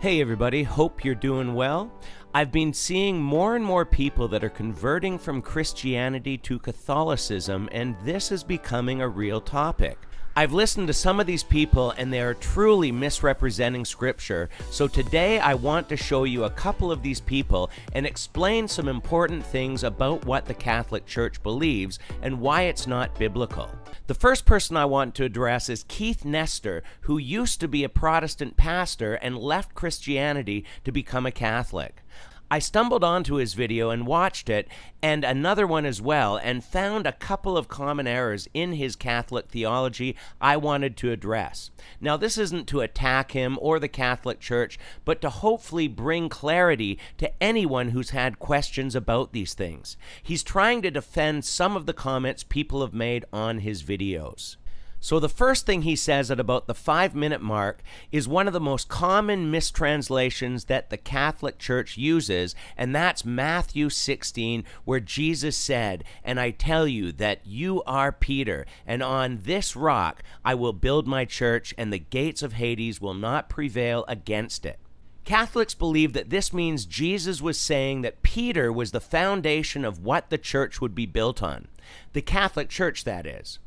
Hey, everybody, hope you're doing well. I've been seeing more and more people that are converting from Christianity to Catholicism, and this is becoming a real topic. I've listened to some of these people and they are truly misrepresenting Scripture. So today I want to show you a couple of these people and explain some important things about what the Catholic Church believes and why it's not biblical. The first person I want to address is Keith Nester, who used to be a Protestant pastor and left Christianity to become a Catholic. I stumbled onto his video and watched it, and another one as well, and found a couple of common errors in his Catholic theology I wanted to address. Now, this isn't to attack him or the Catholic Church, but to hopefully bring clarity to anyone who's had questions about these things. He's trying to defend some of the comments people have made on his videos. So, the first thing he says at about the five minute mark is one of the most common mistranslations that the Catholic Church uses, and that's Matthew 16, where Jesus said, And I tell you that you are Peter, and on this rock I will build my church, and the gates of Hades will not prevail against it. Catholics believe that this means Jesus was saying that Peter was the foundation of what the church would be built on. The Catholic Church, that is.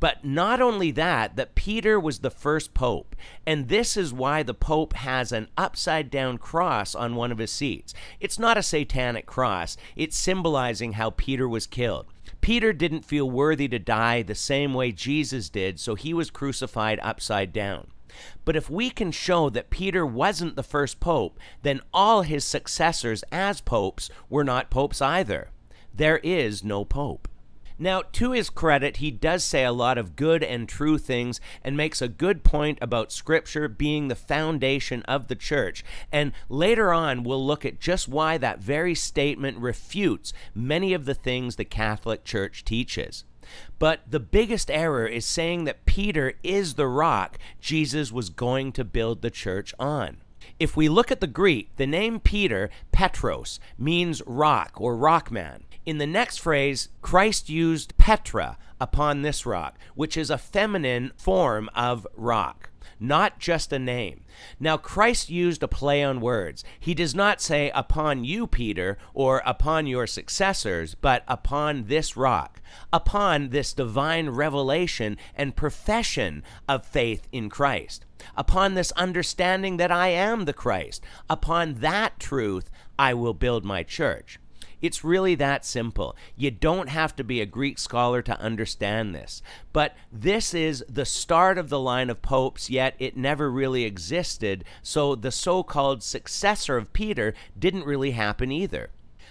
But not only that, that Peter was the first pope. And this is why the pope has an upside down cross on one of his seats. It's not a satanic cross, it's symbolizing how Peter was killed. Peter didn't feel worthy to die the same way Jesus did, so he was crucified upside down. But if we can show that Peter wasn't the first pope, then all his successors as popes were not popes either. There is no pope. Now, to his credit, he does say a lot of good and true things and makes a good point about Scripture being the foundation of the church. And later on, we'll look at just why that very statement refutes many of the things the Catholic Church teaches. But the biggest error is saying that Peter is the rock Jesus was going to build the church on. If we look at the Greek, the name Peter, Petros, means rock or rock man. In the next phrase, Christ used Petra upon this rock, which is a feminine form of rock, not just a name. Now, Christ used a play on words. He does not say, upon you, Peter, or upon your successors, but upon this rock, upon this divine revelation and profession of faith in Christ, upon this understanding that I am the Christ. Upon that truth, I will build my church. It's really that simple. You don't have to be a Greek scholar to understand this. But this is the start of the line of popes, yet it never really existed, so the so called successor of Peter didn't really happen either.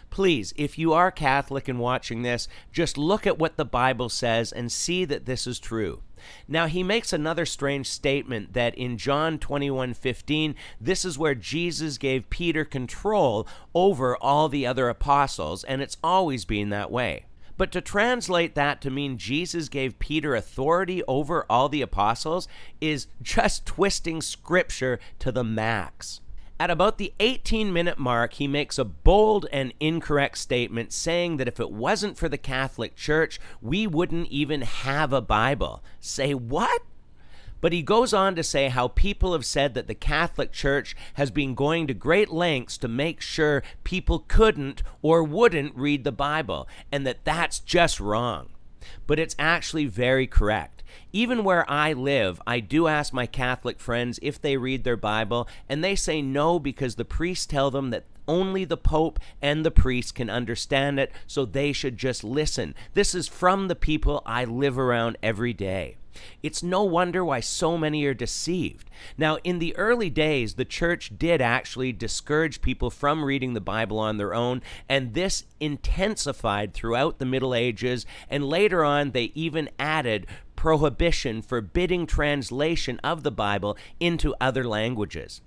Please, if you are Catholic and watching this, just look at what the Bible says and see that this is true. Now he makes another strange statement that in John 21:15 this is where Jesus gave Peter control over all the other apostles and it's always been that way. But to translate that to mean Jesus gave Peter authority over all the apostles is just twisting scripture to the max. At about the 18 minute mark, he makes a bold and incorrect statement saying that if it wasn't for the Catholic Church, we wouldn't even have a Bible. Say what? But he goes on to say how people have said that the Catholic Church has been going to great lengths to make sure people couldn't or wouldn't read the Bible, and that that's just wrong. But it's actually very correct. Even where I live, I do ask my Catholic friends if they read their Bible, and they say no because the priests tell them that only the Pope and the priest can understand it, so they should just listen. This is from the people I live around every day. It's no wonder why so many are deceived. Now, in the early days, the church did actually discourage people from reading the Bible on their own, and this intensified throughout the Middle Ages, and later on, they even added prohibition forbidding translation of the Bible into other languages.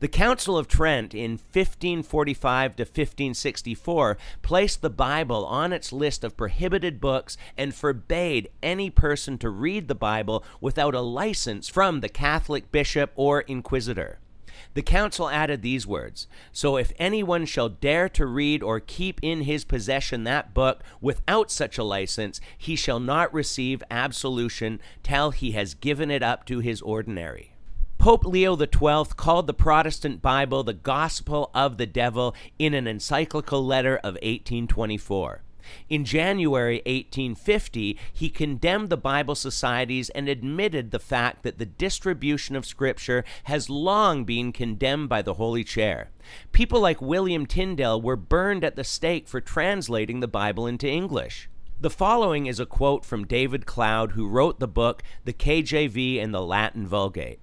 The Council of Trent in 1545 to 1564 placed the Bible on its list of prohibited books and forbade any person to read the Bible without a license from the Catholic bishop or inquisitor. The council added these words So if anyone shall dare to read or keep in his possession that book without such a license, he shall not receive absolution till he has given it up to his ordinary. Pope Leo XII called the Protestant Bible the gospel of the devil in an encyclical letter of 1824. In January 1850, he condemned the Bible societies and admitted the fact that the distribution of Scripture has long been condemned by the Holy Chair. People like William Tyndale were burned at the stake for translating the Bible into English. The following is a quote from David Cloud, who wrote the book The KJV and the Latin Vulgate.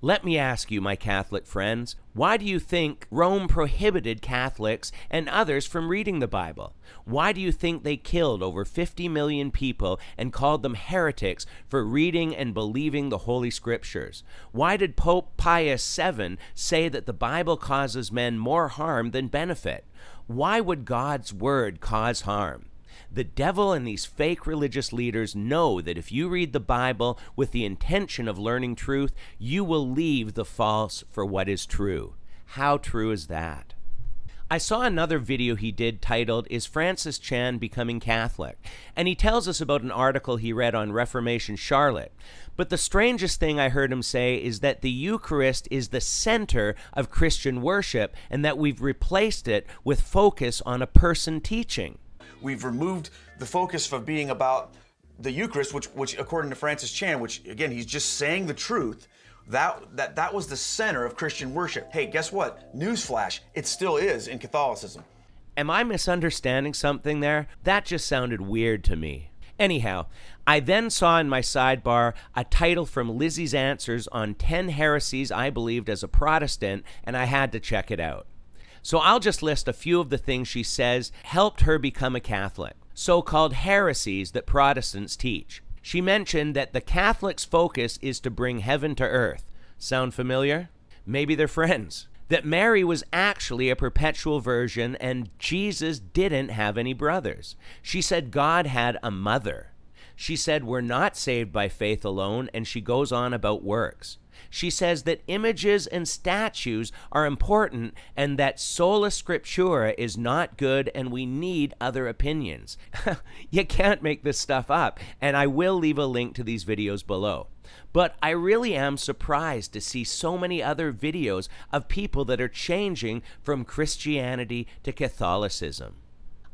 Let me ask you, my Catholic friends, why do you think Rome prohibited Catholics and others from reading the Bible? Why do you think they killed over 50 million people and called them heretics for reading and believing the Holy Scriptures? Why did Pope Pius VII say that the Bible causes men more harm than benefit? Why would God's Word cause harm? The devil and these fake religious leaders know that if you read the Bible with the intention of learning truth, you will leave the false for what is true. How true is that? I saw another video he did titled, Is Francis Chan Becoming Catholic? And he tells us about an article he read on Reformation Charlotte. But the strangest thing I heard him say is that the Eucharist is the center of Christian worship and that we've replaced it with focus on a person teaching. We've removed the focus from being about the Eucharist, which, which according to Francis Chan, which again, he's just saying the truth, that, that, that was the center of Christian worship. Hey, guess what? Newsflash, it still is in Catholicism. Am I misunderstanding something there? That just sounded weird to me. Anyhow, I then saw in my sidebar a title from Lizzie's Answers on 10 heresies I believed as a Protestant, and I had to check it out. So I'll just list a few of the things she says helped her become a Catholic, so called heresies that Protestants teach. She mentioned that the Catholic's focus is to bring heaven to earth. Sound familiar? Maybe they're friends. That Mary was actually a perpetual virgin and Jesus didn't have any brothers. She said God had a mother. She said we're not saved by faith alone, and she goes on about works. She says that images and statues are important and that sola scriptura is not good and we need other opinions. you can't make this stuff up, and I will leave a link to these videos below. But I really am surprised to see so many other videos of people that are changing from Christianity to Catholicism.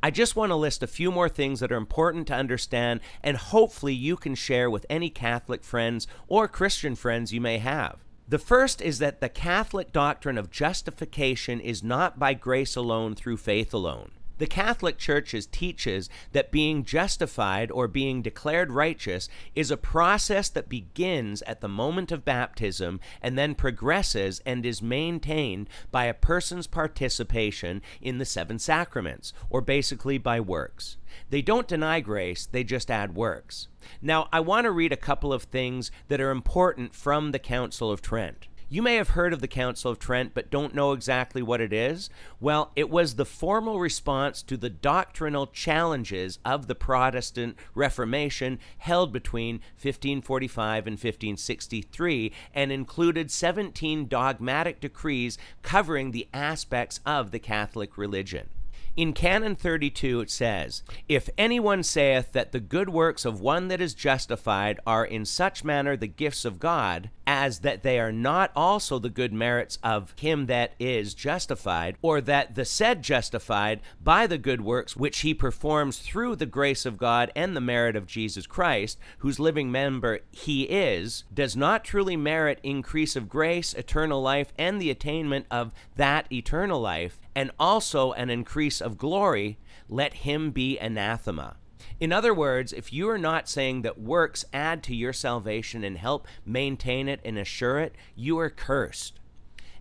I just want to list a few more things that are important to understand, and hopefully you can share with any Catholic friends or Christian friends you may have. The first is that the Catholic doctrine of justification is not by grace alone through faith alone. The Catholic Church teaches that being justified or being declared righteous is a process that begins at the moment of baptism and then progresses and is maintained by a person's participation in the seven sacraments, or basically by works. They don't deny grace, they just add works. Now, I want to read a couple of things that are important from the Council of Trent. You may have heard of the Council of Trent, but don't know exactly what it is. Well, it was the formal response to the doctrinal challenges of the Protestant Reformation held between 1545 and 1563 and included 17 dogmatic decrees covering the aspects of the Catholic religion. In Canon 32 it says, If anyone saith that the good works of one that is justified are in such manner the gifts of God, as that they are not also the good merits of him that is justified, or that the said justified by the good works which he performs through the grace of God and the merit of Jesus Christ, whose living member he is, does not truly merit increase of grace, eternal life, and the attainment of that eternal life, and also an increase of glory, let him be anathema. In other words, if you are not saying that works add to your salvation and help maintain it and assure it, you are cursed.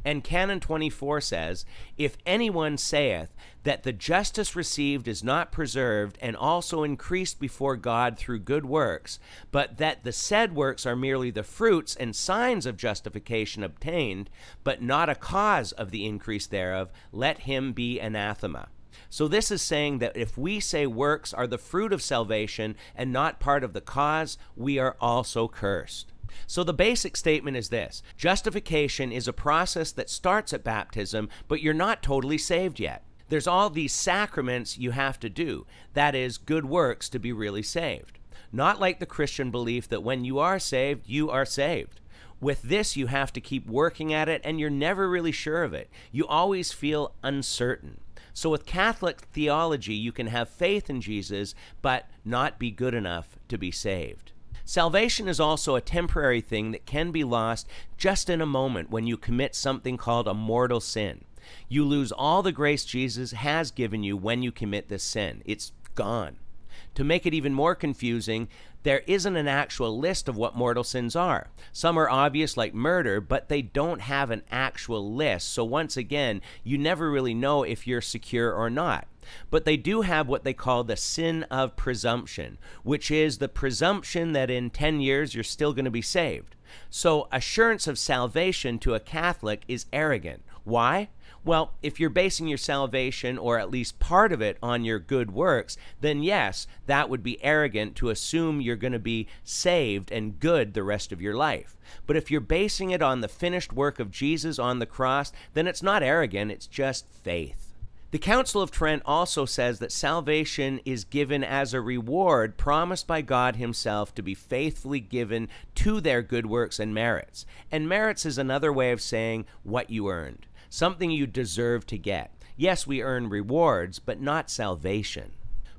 And Canon 24 says, If anyone saith that the justice received is not preserved and also increased before God through good works, but that the said works are merely the fruits and signs of justification obtained, but not a cause of the increase thereof, let him be anathema. So, this is saying that if we say works are the fruit of salvation and not part of the cause, we are also cursed. So the basic statement is this justification is a process that starts at baptism, but you're not totally saved yet. There's all these sacraments you have to do, that is, good works to be really saved. Not like the Christian belief that when you are saved, you are saved. With this, you have to keep working at it, and you're never really sure of it. You always feel uncertain. So, with Catholic theology, you can have faith in Jesus, but not be good enough to be saved. Salvation is also a temporary thing that can be lost just in a moment when you commit something called a mortal sin. You lose all the grace Jesus has given you when you commit this sin. It's gone. To make it even more confusing, there isn't an actual list of what mortal sins are. Some are obvious, like murder, but they don't have an actual list. So, once again, you never really know if you're secure or not. But they do have what they call the sin of presumption, which is the presumption that in 10 years you're still going to be saved. So, assurance of salvation to a Catholic is arrogant. Why? Well, if you're basing your salvation, or at least part of it, on your good works, then yes, that would be arrogant to assume you're going to be saved and good the rest of your life. But if you're basing it on the finished work of Jesus on the cross, then it's not arrogant, it's just faith. The Council of Trent also says that salvation is given as a reward promised by God Himself to be faithfully given to their good works and merits. And merits is another way of saying what you earned something you deserve to get. Yes, we earn rewards, but not salvation.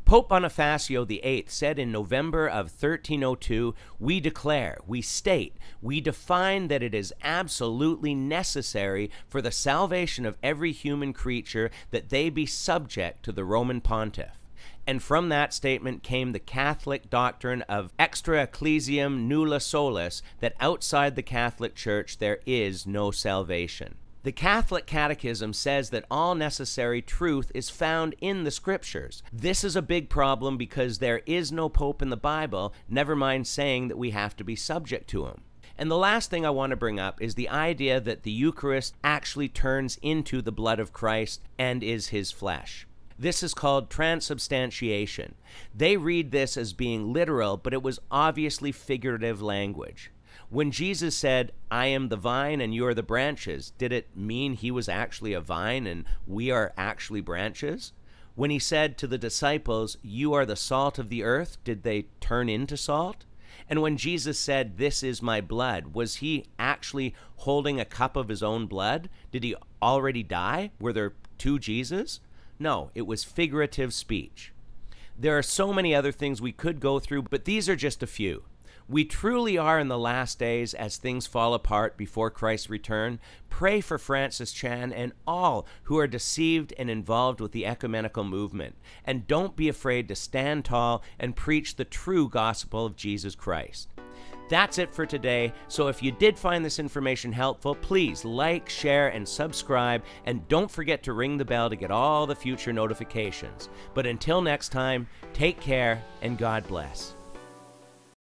Pope Bonifacio VIII said in November of 1302, We declare, we state, we define that it is absolutely necessary for the salvation of every human creature that they be subject to the Roman pontiff. And from that statement came the Catholic doctrine of extra ecclesiam nulla salus, that outside the Catholic Church there is no salvation. The Catholic Catechism says that all necessary truth is found in the Scriptures. This is a big problem because there is no Pope in the Bible, never mind saying that we have to be subject to him. And the last thing I want to bring up is the idea that the Eucharist actually turns into the blood of Christ and is his flesh. This is called transubstantiation. They read this as being literal, but it was obviously figurative language. When Jesus said, I am the vine and you are the branches, did it mean he was actually a vine and we are actually branches? When he said to the disciples, You are the salt of the earth, did they turn into salt? And when Jesus said, This is my blood, was he actually holding a cup of his own blood? Did he already die? Were there two Jesus? No, it was figurative speech. There are so many other things we could go through, but these are just a few. We truly are in the last days as things fall apart before Christ's return. Pray for Francis Chan and all who are deceived and involved with the ecumenical movement. And don't be afraid to stand tall and preach the true gospel of Jesus Christ. That's it for today. So if you did find this information helpful, please like, share, and subscribe. And don't forget to ring the bell to get all the future notifications. But until next time, take care and God bless.